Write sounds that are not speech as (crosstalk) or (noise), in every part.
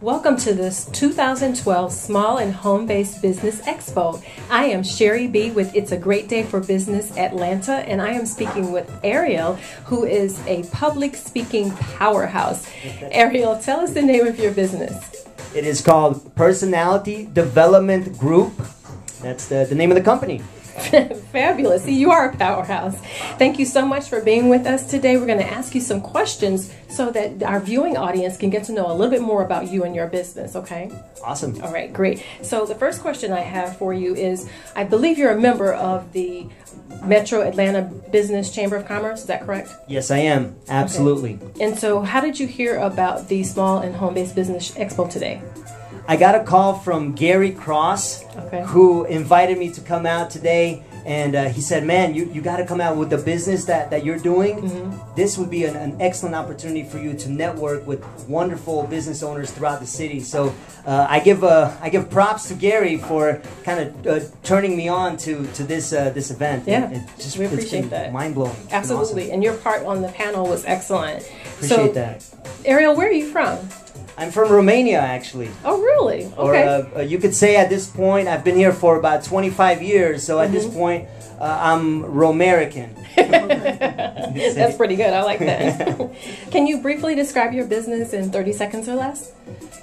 Welcome to this 2012 Small and Home Based Business Expo. I am Sherry B with It's a Great Day for Business Atlanta, and I am speaking with Ariel, who is a public speaking powerhouse. (laughs) Ariel, tell us the name of your business. It is called Personality Development Group. That's the, the name of the company. (laughs) Fabulous. See, you are a powerhouse. Thank you so much for being with us today. We're going to ask you some questions so that our viewing audience can get to know a little bit more about you and your business, okay? Awesome. All right, great. So, the first question I have for you is I believe you're a member of the Metro Atlanta Business Chamber of Commerce, is that correct? Yes, I am. Absolutely. Okay. And so, how did you hear about the Small and Home Based Business Expo today? I got a call from Gary Cross, okay. who invited me to come out today. And uh, he said, "Man, you, you got to come out with the business that, that you're doing. Mm-hmm. This would be an, an, excellent opportunity for you to network with wonderful business owners throughout the city." So uh, I give uh, I give props to Gary for kind of uh, turning me on to to this uh, this event. Yeah, it, it just, we appreciate that. Mind blowing. Absolutely, awesome. and your part on the panel was excellent. Appreciate so, that. Ariel, where are you from? I'm from Romania, actually. Oh, really? Okay. Or uh, you could say at this point, I've been here for about 25 years. So at mm-hmm. this point, uh, I'm Romerican. (laughs) (laughs) That's pretty good. I like that. (laughs) Can you briefly describe your business in 30 seconds or less?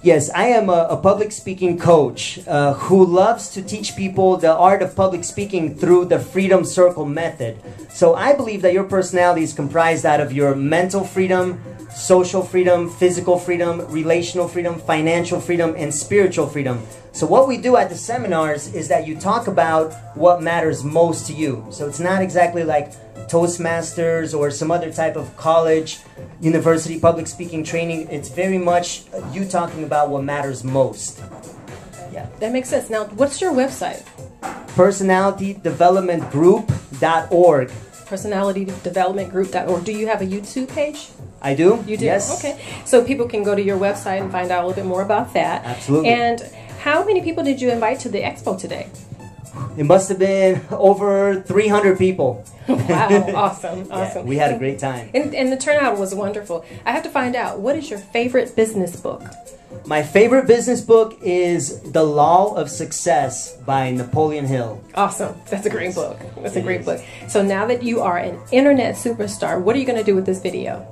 Yes, I am a, a public speaking coach uh, who loves to teach people the art of public speaking through the Freedom Circle method. So I believe that your personality is comprised out of your mental freedom, social freedom, physical freedom, relational freedom, financial freedom, and spiritual freedom. So what we do at the seminars is that you talk about what matters most to you. So it's not exactly like Toastmasters or some other type of college, university public speaking training. It's very much you talking about what matters most. Yeah, that makes sense. Now, what's your website? Personalitydevelopmentgroup.org. Personalitydevelopmentgroup.org. Do you have a YouTube page? I do. You do? Yes. Okay. So people can go to your website and find out a little bit more about that. Absolutely. And how many people did you invite to the expo today? It must have been over 300 people. (laughs) wow, awesome, (laughs) awesome. Yeah, we had a great time. And, and the turnout was wonderful. I have to find out, what is your favorite business book? My favorite business book is The Law of Success by Napoleon Hill. Awesome. That's a great book. That's a great book. So now that you are an internet superstar, what are you going to do with this video?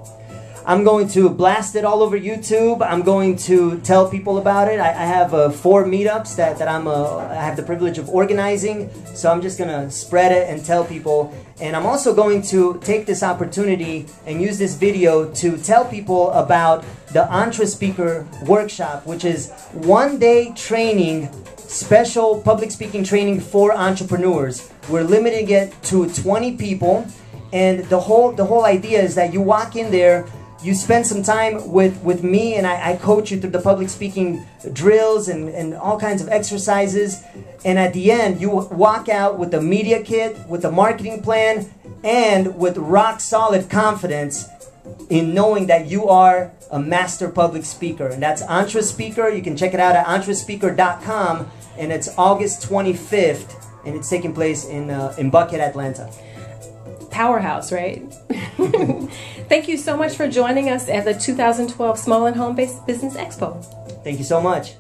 I'm going to blast it all over YouTube. I'm going to tell people about it. I, I have uh, four meetups that, that I'm uh, I have the privilege of organizing. So I'm just going to spread it and tell people. And I'm also going to take this opportunity and use this video to tell people about the Entre Speaker Workshop, which is one day training, special public speaking training for entrepreneurs. We're limiting it to 20 people. And the whole the whole idea is that you walk in there you spend some time with, with me and I, I, coach you through the public speaking drills and, and all kinds of exercises. And at the end, you walk out with a media kit, with a marketing plan, and with rock solid confidence in knowing that you are a master public speaker. And that's Entre Speaker. You can check it out at entrespeaker.com. And it's August 25th, and it's taking place in, uh, in Buckhead, Atlanta powerhouse, right? (laughs) (laughs) Thank you so much for joining us at the 2012 Small and Home Based Business Expo. Thank you so much.